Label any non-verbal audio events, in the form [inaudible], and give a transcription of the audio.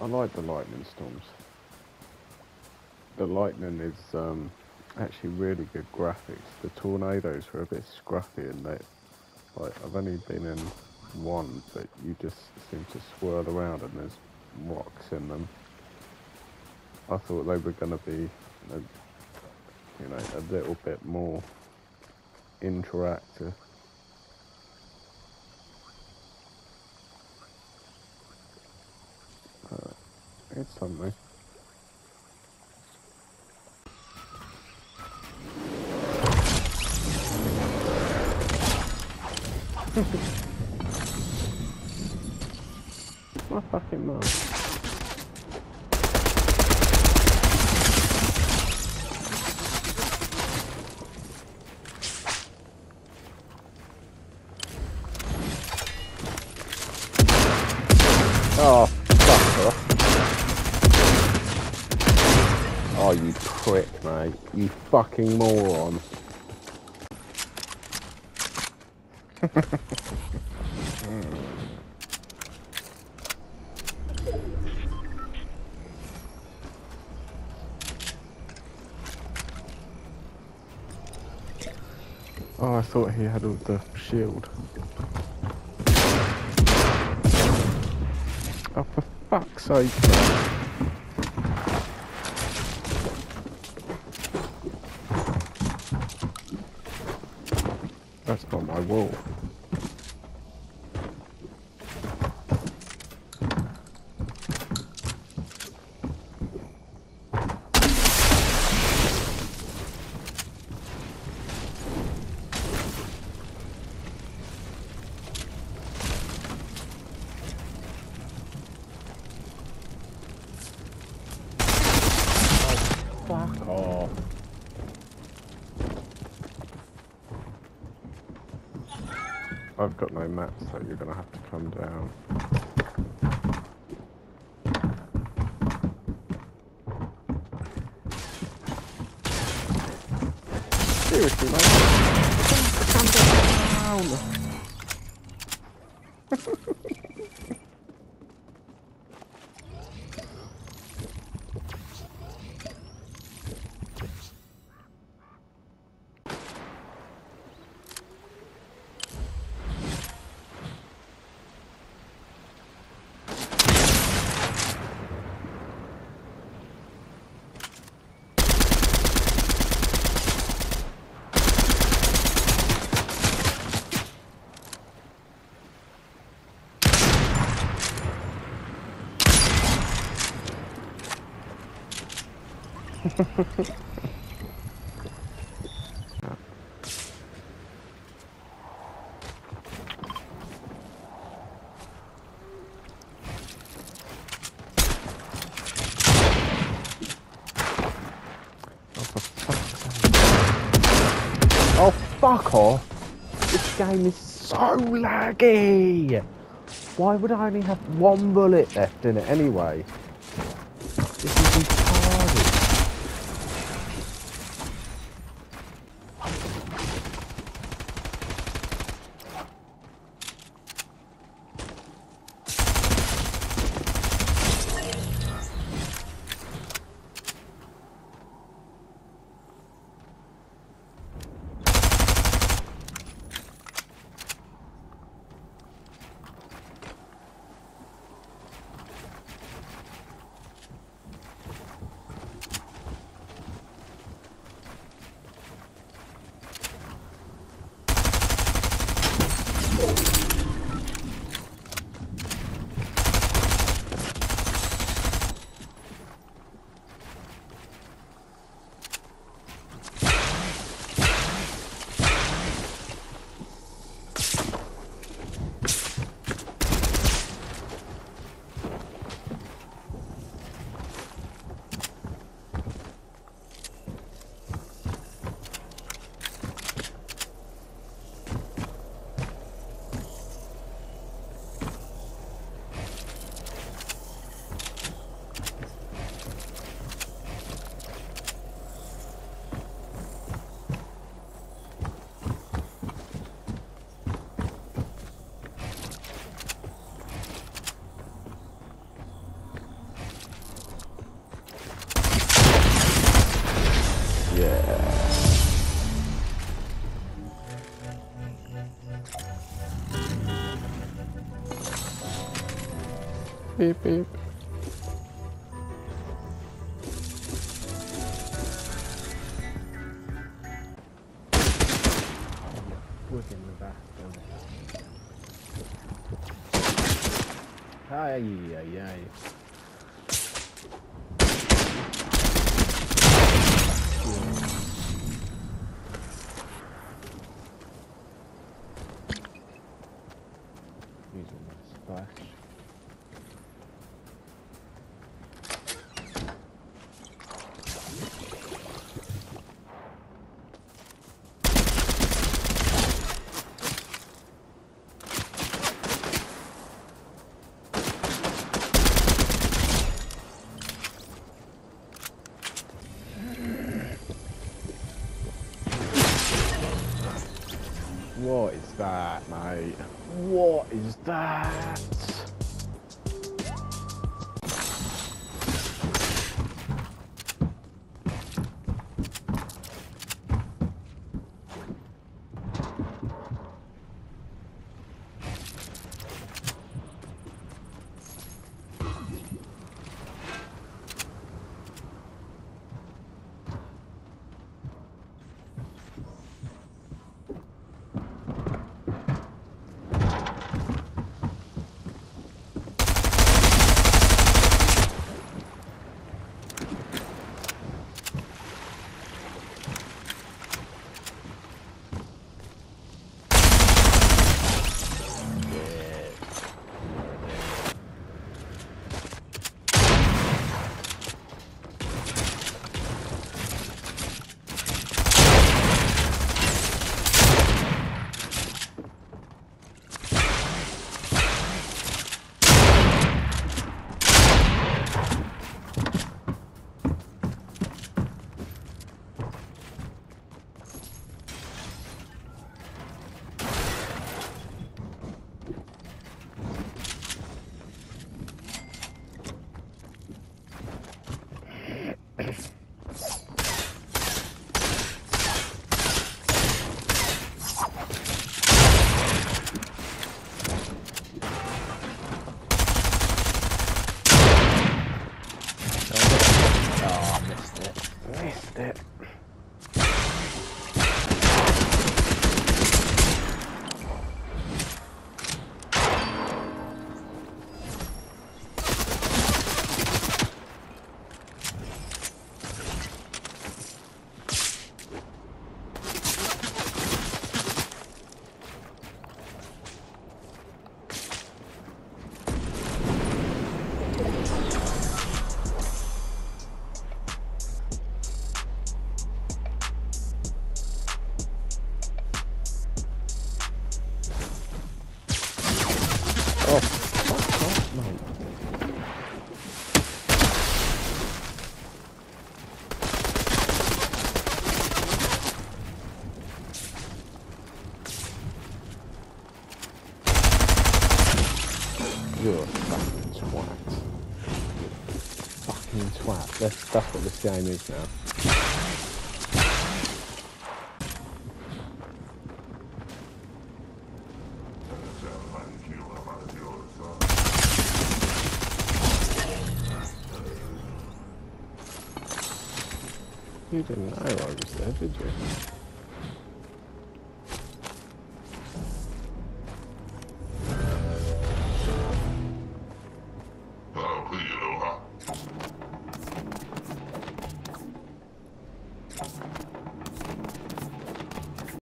I like the lightning storms. The lightning is um, actually really good graphics. The tornadoes were a bit scruffy and they, like, I've only been in one, but you just seem to swirl around and there's rocks in them. I thought they were going to be, a, you know, a little bit more interactive. It's something. [laughs] My fucking mum. Oh, fuck off. Oh, you prick, mate. You fucking moron. [laughs] Oh, I thought he had all the shield. Oh, for fuck's sake. Not. Fuck off. I've got no map, so you're gonna have to come down. Seriously, mate. Come down. [laughs] [laughs] Oh, fuck off. This game is so laggy. Why would I only have one bullet left in it anyway? epa, epa. Puta, não dá. Ai, ai, ai. What is that, mate? What is that? That's what this game is now. You didn't know I was there, did you?